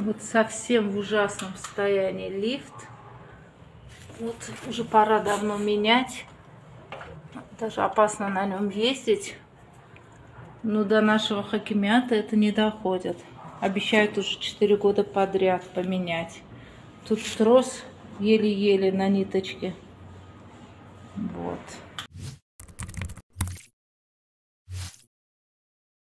Вот совсем в ужасном состоянии лифт. Вот уже пора давно менять. Даже опасно на нем ездить. Но до нашего хакимята это не доходит. Обещают уже 4 года подряд поменять. Тут трос еле-еле на ниточке. Вот.